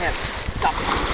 him. Stop.